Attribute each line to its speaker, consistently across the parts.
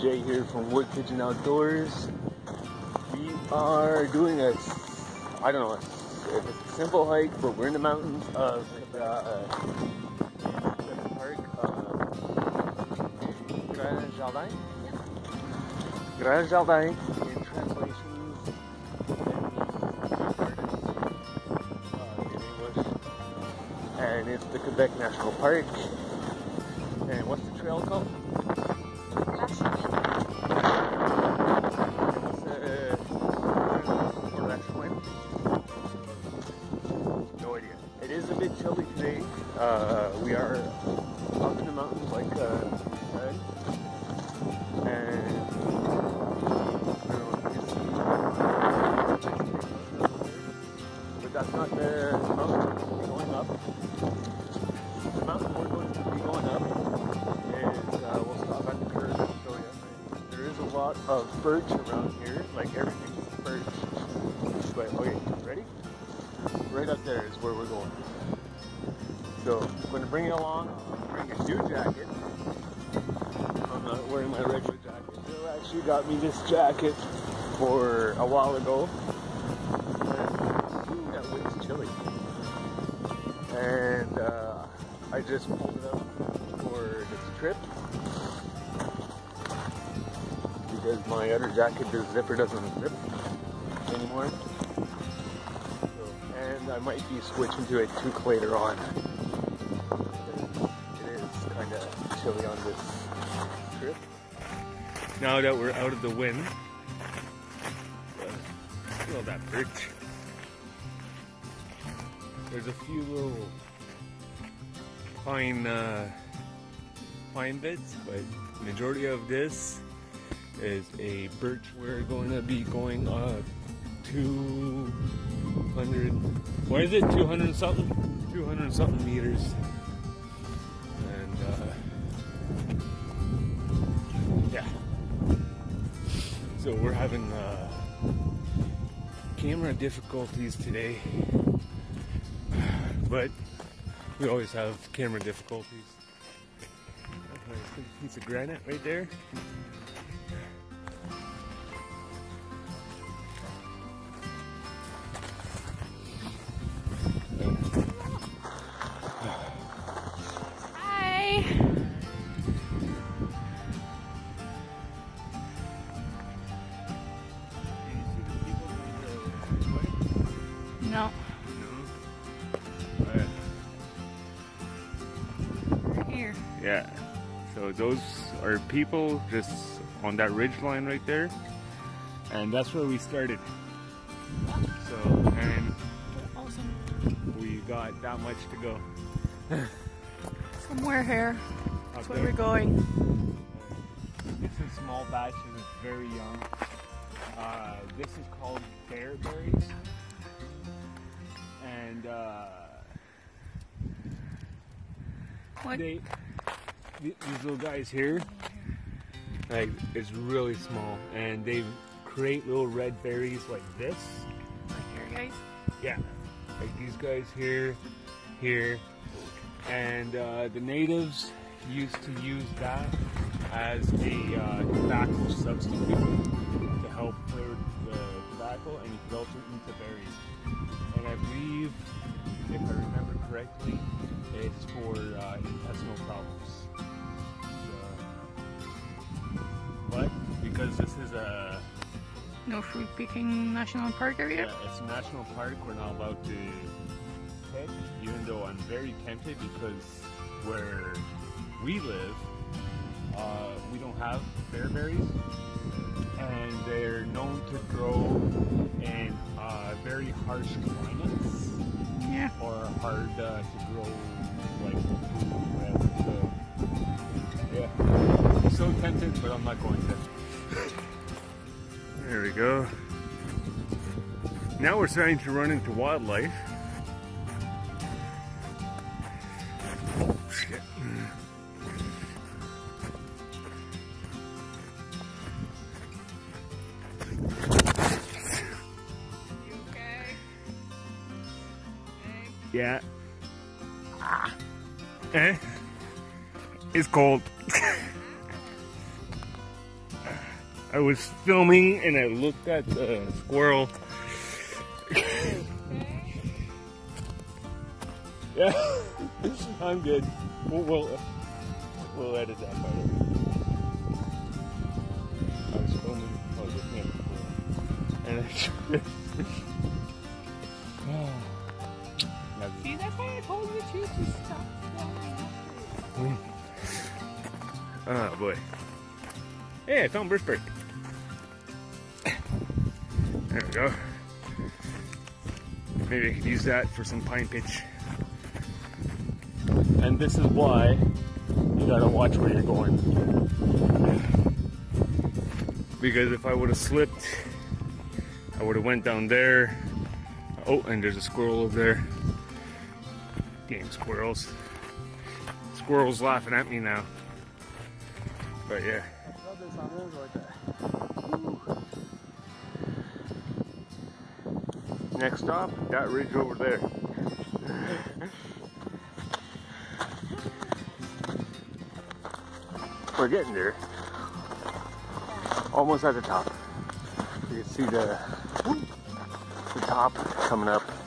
Speaker 1: Jay here from WoodPigeon Outdoors. We are doing a, I don't know, a, simple hike, but we're in the mountains of uh, Park, uh, Grand Jardin. Grand Jardin in translations uh, in English. And it's the Quebec National Park. And what's the trail called? That's not the mountain going up. The mountain we're going to be going up is uh, we'll stop at the curve and show you. There is a lot of birch around here, like everything's birch. But okay, ready? Right up there is where we're going. So I'm gonna bring you along. Bring a new jacket. I'm not wearing my regular jacket. Bill actually got me this jacket for a while ago. I just pulled it up for this trip because my other jacket, the zipper doesn't zip anymore. So, and I might be switching to a toque later on. It is kind of chilly on this trip. Now that we're out of the wind, feel that birch. There's a few little pine uh, pine beds, but majority of this is a birch. We're going to be going up 200. What is it? 200 something? 200 something meters. And uh, yeah. So we're having uh, camera difficulties today, but we always have camera difficulties. Nice big piece of granite right there.
Speaker 2: Hi. No.
Speaker 1: Yeah. So those are people just on that ridge line right there. And that's where we started. So, and we got that much to go.
Speaker 2: Somewhere here. That's where we're going.
Speaker 1: It's a small batch and it's very young. Uh, this is called bear berries. And uh,
Speaker 2: What?
Speaker 1: they, th- these little guys here, like, it's really small. And they create little red berries like this.
Speaker 2: Right here, guys.
Speaker 1: Yeah, like these guys here, here, and uh, the natives used to use that as a uh, tobacco substitute to help flavor the tobacco, and you could also eat the berries. And I believe, if I remember correctly, it's for uh, intestinal problems. Is a
Speaker 2: No fruit picking national park area.
Speaker 1: yeah, it's a national park. We're not allowed to pick, even though I'm very tempted because where we live, uh, we don't have bearberries, and they're known to grow in uh, very harsh climates
Speaker 2: Yeah.
Speaker 1: or hard uh, to grow like food. whatever. So yeah, so tempted, but I'm not going to. There we go. Now we're starting to run into wildlife. Oh shit.
Speaker 2: You okay?
Speaker 1: Yeah. Ah. Eh? It's cold. I was filming and I looked at the squirrel. yeah, I'm good. We'll, we'll, we'll edit that part out. I was filming, I was looking at the squirrel. And I Now,
Speaker 2: See, that's why I told you to stop filming.
Speaker 1: Oh boy. Hey, I found burst break. There we go. Maybe I could use that for some pine pitch. And this is why you gotta watch where you're going. Because if I would have slipped, I would have went down there. Oh, and there's a squirrel over there. Damn squirrels. Squirrels laughing at me now. But yeah. Next stop, that ridge over there. We're getting there. Almost at the top. You can see the the top coming up.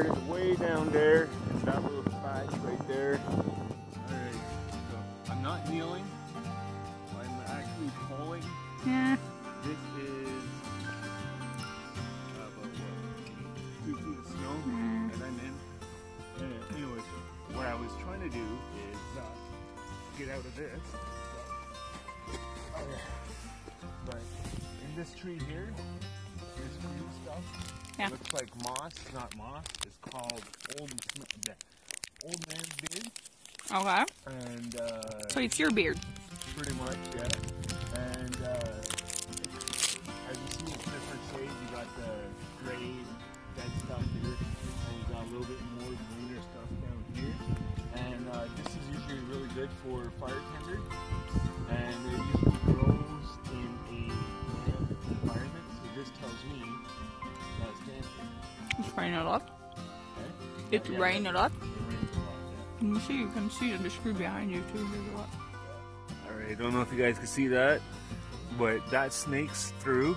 Speaker 1: So we started way down there, in that little spot right there. Alright, so I'm not kneeling. I'm actually pulling.
Speaker 2: Yeah.
Speaker 1: This is uh, about what? Two feet of snow,
Speaker 2: Mm.
Speaker 1: and I'm in. Uh, anyways, what I was trying to do is uh, get out of this. But in this tree here, green stuff.
Speaker 2: Yeah.
Speaker 1: Looks like moss, not moss. It's called old old man's beard,
Speaker 2: Okay.
Speaker 1: and uh,
Speaker 2: So it's your beard.
Speaker 1: pretty much, yeah. And uh, as you see, it's different shades. You got the gray, dead stuff here, and you got a little bit more greener stuff down here. And uh, this is usually really good for fire tender,
Speaker 2: raining a lot.
Speaker 1: Okay?
Speaker 2: It's
Speaker 1: Yeah,
Speaker 2: raining a lot.
Speaker 1: It rains a lot, yeah.
Speaker 2: You see, you can see the screw behind you too. There's a lot.
Speaker 1: Alright, don't know if you guys can see that, but that snakes through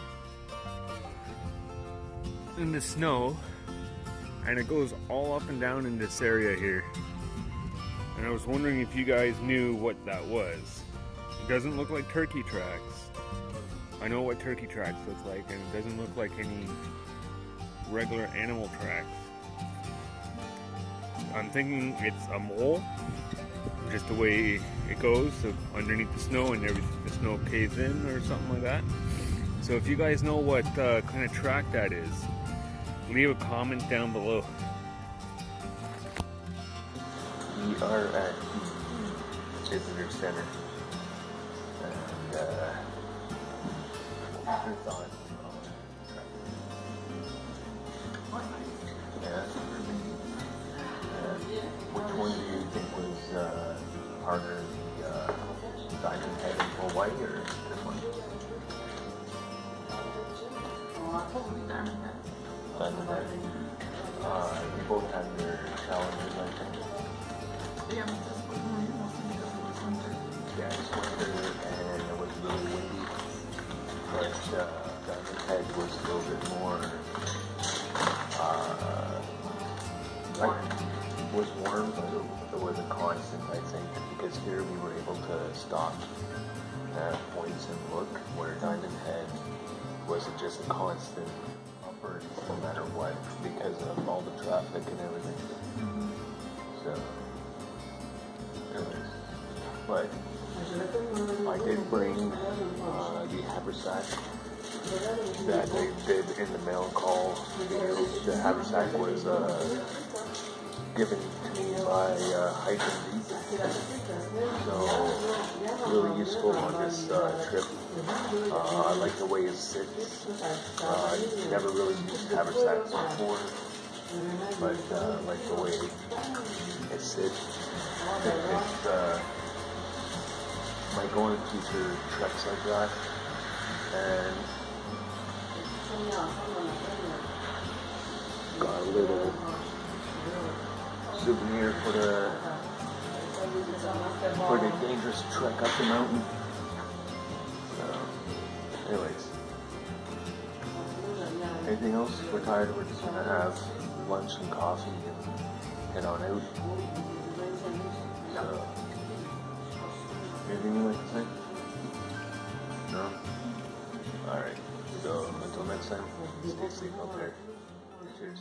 Speaker 1: in the snow and it goes all up and down in this area here. And I was wondering if you guys knew what that was. It doesn't look like turkey tracks. I know what turkey tracks look like and it doesn't look like any regular animal tracks. I'm thinking it's a mole just the way it goes so underneath the snow and every the snow caves in or something like that so if you guys know what uh, kind of track that is leave a comment down below we are at the visitor center and uh, it's on here we were able to stop at points and look, where Diamond Head was just a constant upward no matter what, because of all the traffic and everything. So, anyways, but I did bring uh, the haversack that they did in the mail call. The haversack was uh, given to me by uh, Hike and Deep. So, really useful on this uh, trip. Uh, I like the way it sits. Uh, never really used haversacks before, but uh, like the way it sits. It's, uh, might go on future treks like that. And Got a little souvenir for the for the dangerous trek up the mountain. So, anyways. Anything else? We're tired. We're just gonna have lunch and coffee and head on out. So, anything you like to say? No? Alright. So, until next time, stay safe out there. Cheers.